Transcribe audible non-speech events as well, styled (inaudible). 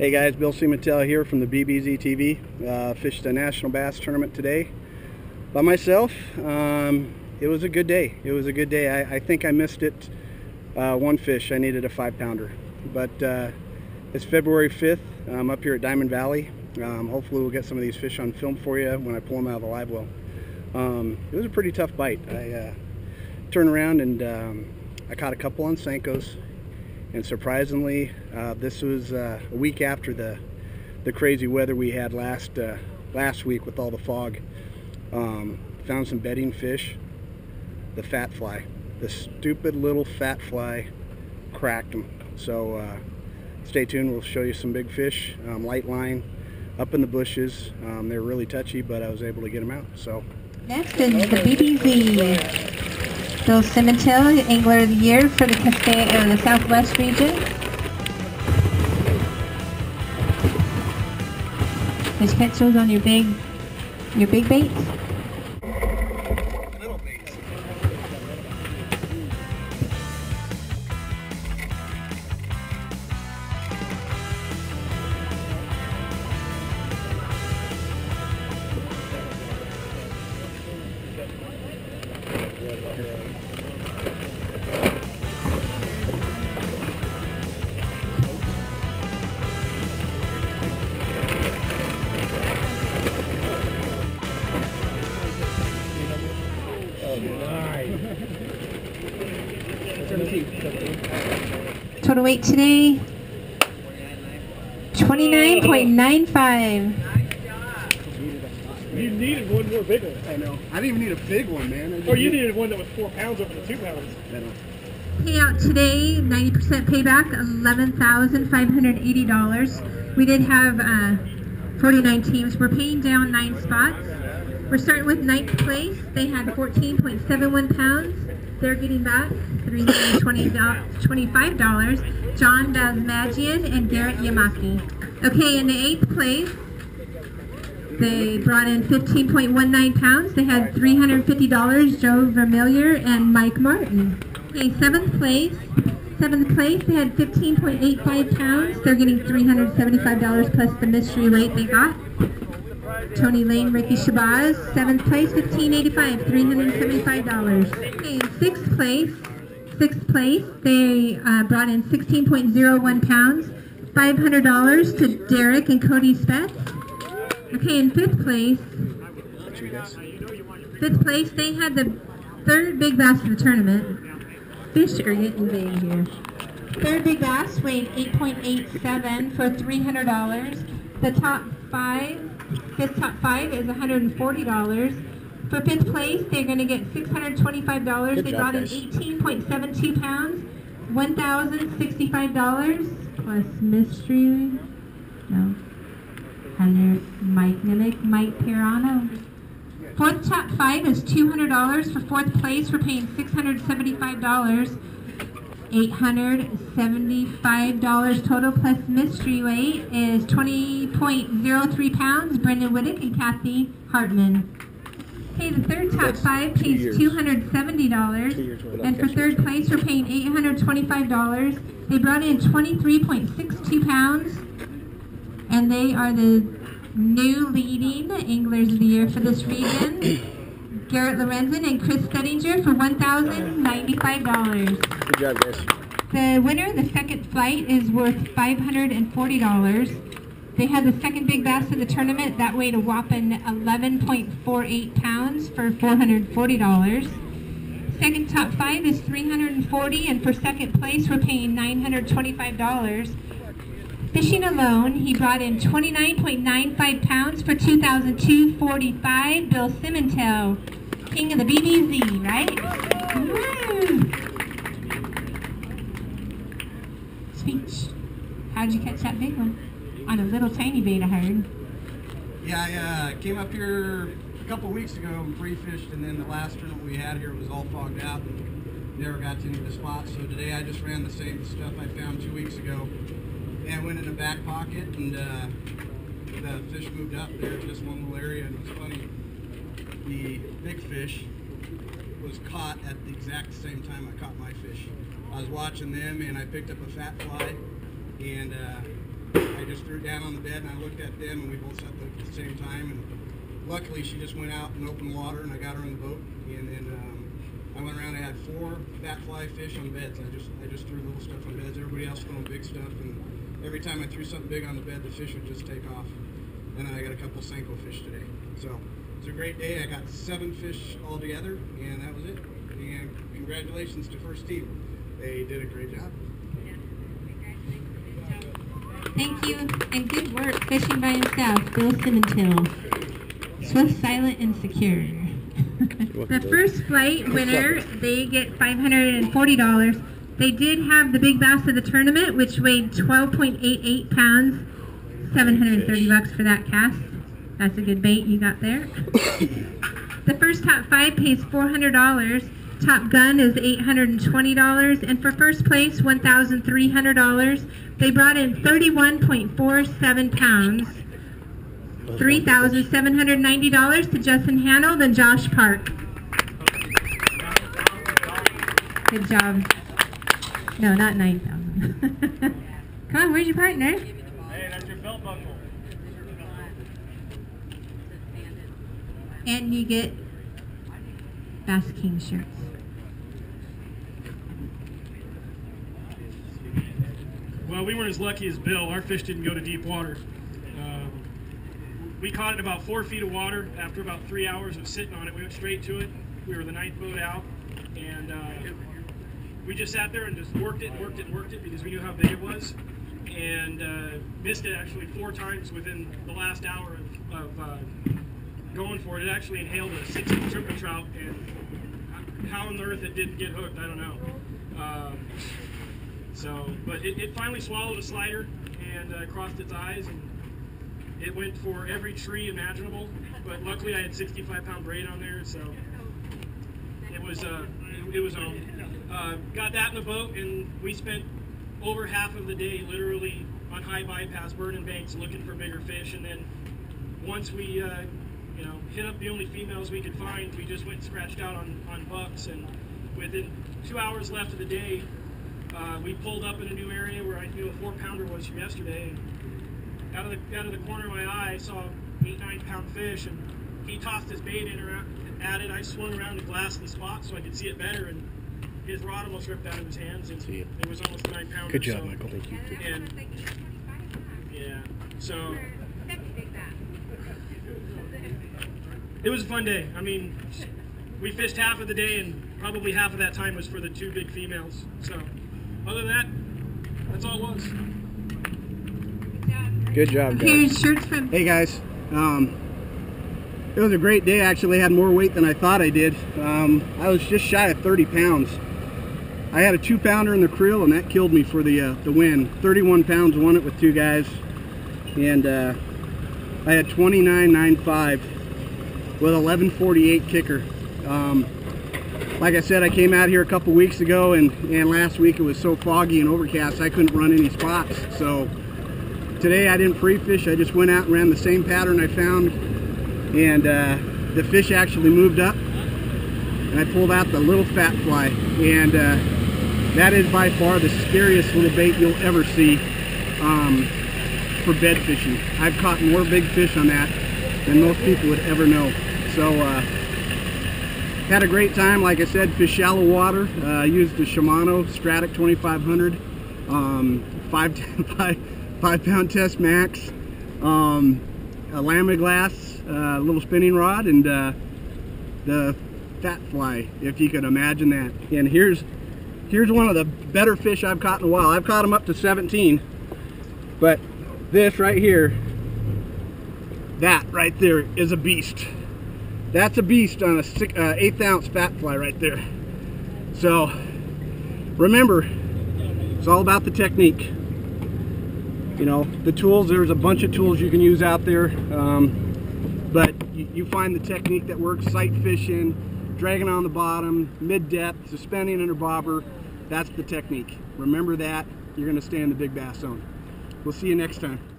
Hey guys, Bill Siemantel here from the BBZ TV. Uh, fished a national bass tournament today by myself. Um, it was a good day. It was a good day. I, I think I missed it uh, one fish. I needed a five pounder. But uh, it's February 5th. I'm up here at Diamond Valley. Um, hopefully we'll get some of these fish on film for you when I pull them out of the live well. Um, it was a pretty tough bite. I uh, turned around and um, I caught a couple on Senkos and surprisingly uh, this was uh, a week after the the crazy weather we had last uh, last week with all the fog. Um, found some bedding fish the Phat Fly the stupid little Phat Fly cracked them so uh, stay tuned we'll show you some big fish um, light line up in the bushes. Um, they're really touchy but I was able to get them out so. Next is the BBZ Bill Siemantel, Angler of the Year for the Cascade, or the Southwest region. You catch those on your big, your big baits? Total weight today, 29.95. You needed one more big one. I know I didn't even need a big one man or you needed one that was four pounds over the two pounds. Payout today, 90% payback, $11,580. We did have uh, 49 teams. We're paying down nine spots. We're starting with ninth place. They had 14.71 pounds. They're getting back $325. John Basmagian and Garrett Yamaki. Okay, in the eighth place, they brought in 15.19 pounds. They had $350, Joe Vermillier and Mike Martin. Okay, seventh place. Seventh place, they had 15.85 pounds. They're getting $375 plus the mystery weight they got. Tony Lane, Ricky Shabazz, seventh place, 1585, $375. Okay, in sixth place, sixth place, they uh, brought in 16.01 pounds, $500 to Derek and Cody Spetz. Okay, in fifth place, fifth place, they had the third big bass of the tournament. Fish are getting big here. Third big bass weighed 8.87 for $300. The top five Fifth top five is $140. For fifth place, they're going to get $625. Good they job, brought in 18.72 pounds, $1,065 plus mystery. No. Hunter Mike Nimick, Mike Pirano. Fourth top five is $200 for fourth place. We're paying $675. $875 total plus mystery weight is 20.03 pounds. Brendan Whittick and Kathy Hartman. Okay, the third top That's five pays $270. And for third place, we're paying $825. They brought in 23.62 pounds. And they are the new leading anglers of the year for this region. (coughs) Garrett Lorenzen and Chris Stedinger for $1,095. Good job, guys. The winner, the second flight, is worth $540. They had the second big bass of the tournament. That weighed a whopping 11.48 pounds for $440. Second top five is 340 and for second place we're paying $925. Fishing alone, he brought in 29.95 pounds for 2,245. Bill Siemantel king of the BBZ, right? Woo! Speech. How'd you catch that big one? On a little tiny bait, I heard. Yeah, I uh, came up here a couple weeks ago and pre-fished, and then the last tournament we had here was all fogged out and never got to any of the spots. So today I just ran the same stuff I found two weeks ago and went in the back pocket, and uh, the fish moved up there, just one little area, and it was funny the big fish was caught at the exact same time I caught my fish. I was watching them and I picked up a Phat Fly and uh, I just threw down on the bed and I looked at them and we both sat there at the same time. And luckily, she just went out and opened water and I got her in the boat. And then um, I went around and had four Phat Fly fish on beds. I just I just threw little stuff on beds. Everybody else throwing big stuff. And every time I threw something big on the bed, the fish would just take off. And I got a couple Senko fish today. So it's a great day. I got seven fish all together, and that was it. And congratulations to first team. They did a great job. Thank you, and good work fishing by himself, Bill Siemantel. Swift, silent, and secure. the first flight winner, they get $540. They did have the big bass of the tournament, which weighed 12.88 pounds, 730 bucks for that cast. That's a good bait you got there. (coughs) the first top five pays $400. Top Gun is $820, and for first place, $1,300. They brought in 31.47 pounds, $3,790 to Justin Hanold and Josh Park. Good job. No, not 9,000. (laughs) Come on, where's your partner? Hey, that's your belt buckle. And you get Bass King shirts. We weren't as lucky as Bill. Our fish didn't go to deep water. Um, we caught it about four feet of water. After about three hours of sitting on it, we went straight to it. We were the ninth boat out, and uh, we just sat there and just worked it, worked it, worked it because we knew how big it was, and uh, missed it actually four times within the last hour of, of uh, going for it. It actually inhaled a six-inch trout, and how on earth it didn't get hooked, I don't know. Um, so, but it, it finally swallowed a slider and uh, crossed its eyes, and it went for every tree imaginable. But luckily, I had 65 pound braid on there, so it was uh, it, it was on. Uh, got that in the boat, and we spent over half of the day literally on high bypass, burning banks, looking for bigger fish, and then once we uh, you know hit up the only females we could find, we just went and scratched out on on bucks, and within two hours left of the day. Uh, we pulled up in a new area where I knew a four pounder was from yesterday. And out of the out of the corner of my eye, I saw eight nine pound fish, and he tossed his bait in around at it. I swung around the glass of the spot so I could see it better, and his rod almost ripped out of his hands, and See it. it was almost a nine pounder. Good job, so, Michael. Thank you. And yeah, so (laughs) it was a fun day. I mean, we fished half of the day, and probably half of that time was for the two big females. So, other than that, that's all it was. Good job, guys. Here's shirts from Hey guys, um, it was a great day. Actually, I had more weight than I thought I did. Um, I was just shy of 30 pounds. I had a two pounder in the creel, and that killed me for the uh, the win. 31 pounds won it with two guys, and uh, I had 29.95 with 11.48 kicker. Um, like I said, I came out here a couple weeks ago, and and last week it was so foggy and overcast I couldn't run any spots. So today I didn't pre-fish. I just went out and ran the same pattern I found, and uh, the fish actually moved up. And I pulled out the little Phat Fly, and uh, that is by far the scariest little bait you'll ever see um, for bed fishing. I've caught more big fish on that than most people would ever know. So uh, had a great time. Like I said, fish shallow water. Uh, used the Shimano Stratic 2500, um, five, (laughs) five, five pound test max, um, a Lamiglas, uh, little spinning rod, and uh, the Phat Fly, if you could imagine that. And here's here's one of the better fish I've caught in a while. I've caught them up to 17, but this right here, that right there is a beast. That's a beast on a six, uh, eighth ounce Phat Fly right there. So remember, it's all about the technique. You know, the tools, there's a bunch of tools you can use out there. Um, but you, you find the technique that works, sight fishing, dragging on the bottom, mid-depth, suspending under bobber. That's the technique. Remember that. You're going to stay in the big bass zone. We'll see you next time.